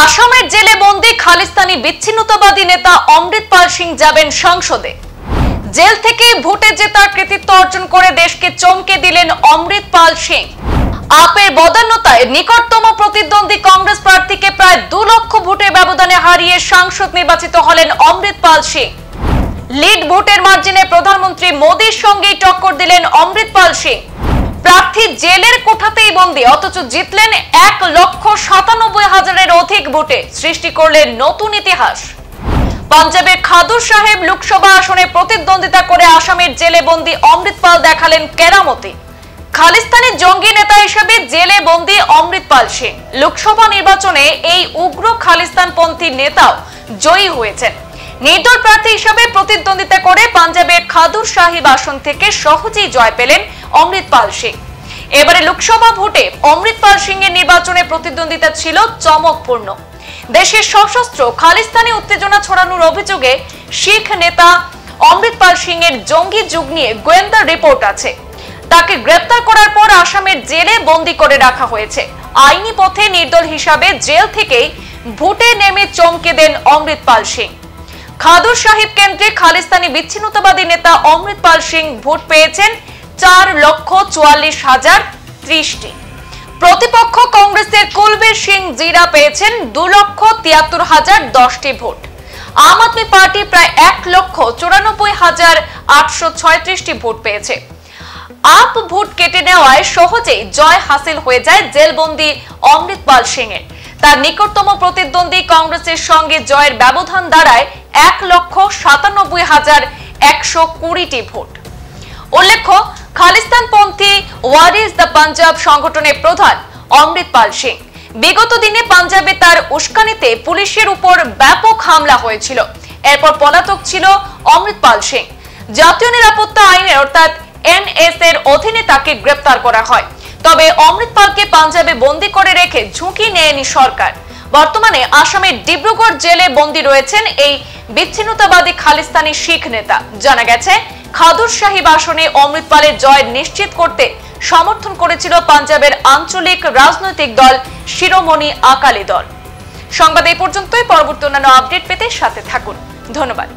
আসামের জেলে বন্দি খালিস্তানি বিচ্ছিন্নতাবাদী নেতা অমৃত পাল সিং যাবেন সংসদে। জেল থেকে ভোটে জেতার কৃতিত্ব অর্জন করে দেশকে চমকে দিলেন অমৃত পাল সিং। আপের বদান্যতায় নিকটতম প্রতিদ্বন্দ্বী কংগ্রেস প্রার্থীকে প্রায় দু লক্ষ ভোটের ব্যবধানে হারিয়ে সাংসদ নির্বাচিত হলেন অমৃত পাল সিং। লিড ভোটের মার্জিনে প্রধানমন্ত্রী মোদীর সঙ্গেই টক্কর দিলেন অমৃত পাল সিং। প্রার্থী জেলের কোঠাতেই বন্দী, অথচ জিতলেন এক লক্ষ সাতানব্বই হাজারের অধিক ভোটে সৃষ্টি করলেন নতুন ইতিহাস। পাঞ্জাবের খাদুর সাহেব লোকসভা আসনে প্রতিদ্বন্দ্বিতা করে আসামের জেলে বন্দী অমৃত পাল দেখালেন কেরামতি। খালিস্তানি জঙ্গি নেতা হিসেবে জেলে বন্দী অমৃত পাল সিং লোকসভা নির্বাচনে এই উগ্র খালিস্তানপন্থী নেতাও জয়ী হয়েছেন। নির্দল প্রার্থী হিসেবে প্রতিদ্বন্দ্বিতা করে পাঞ্জাবের খাদুর সাহিব আসন থেকে সহজেই জয় পেলেন অমৃত পাল সিং এবারে লোকসভা ভোটে অমৃত পাল সিং এর নির্বাচনে প্রতিদ্বন্দ্বিতা ছিল চমকপূর্ণ। দেশের সশস্ত্র খালিস্তানি উত্তেজনা ছড়ানোর অভিযোগে শিখ নেতা অমৃত পাল সিং এর জঙ্গি যুগ নিয়ে গোয়েন্দা রিপোর্ট আছে। তাকে গ্রেপ্তার করার পর আসামের জেলে বন্দী করে রাখা হয়েছে। আইনি পথে নির্দল হিসাবে জেল থেকেই ভোটে নেমে চমকে দেন অমৃতপাল সিং। খাদুর সাহিব কেন্দ্রে খালিস্তানি বিচ্ছিন্নতাবাদী নেতা অমৃতপাল সিং ভোট পেয়েছেন চার লক্ষ চুয়াল্লিশ হাজার ত্রিশটি। প্রতিপক্ষ কংগ্রেসের কুলবীর সিং জিরা পেয়েছেন দু লক্ষ তিয়াত্তর হাজার দশটি ভোট। আম আদমি পার্টি প্রায় এক লক্ষ চুরানব্বই হাজার আটশো ছয়ত্রিশটি ভোট পেয়েছে। আপ ভোট কেটে নেওয়ায় সহজেই জয় হাসিল হয়ে যায় জেলবন্দি অমৃত পাল সিং এর তার নিকটতম প্রতিদ্বন্দ্বী কংগ্রেসের সঙ্গে জয়ের ব্যবধান দাঁড়ায় এক লক্ষ সাতানব্বই হাজার একশো কুড়িটি ভোট। উল্লেখ্য খালিস্তানপন্থী ওয়ারিস দ্য পাঞ্জাব সংগঠনের প্রধান অমৃত পাল সিং। বিগত দিনে পাঞ্জাবে তার উস্কানিতে পুলিশের উপর ব্যাপক হামলা হয়েছিল। এরপর পলাতক ছিল অমৃত পাল সিং। জাতীয় নিরাপত্তা আইনের অর্থাৎ এনএস এর অধীনে তাকে গ্রেপ্তার করা হয়। তবে অমৃত পালকে পাঞ্জাবে বন্দি করে রেখে ঝুঁকি নেয়নি সরকার। বর্তমানে আসামের ডিব্রুগড় জেলে বন্দি রয়েছেন এই বিচ্ছিন্নতাবাদী খালিস্তানি শিখ নেতা। জানা গেছে খাদুর সাহেব আসনে অমৃত পালের জয় নিশ্চিত করতে সমর্থন করেছিল পাঞ্জাবের আঞ্চলিক রাজনৈতিক দল শিরোমণি আকালি দল। সংবাদ এই পর্যন্তই। পরবর্তী অন্যান্য আপডেট পেতে সাথে থাকুন। ধন্যবাদ।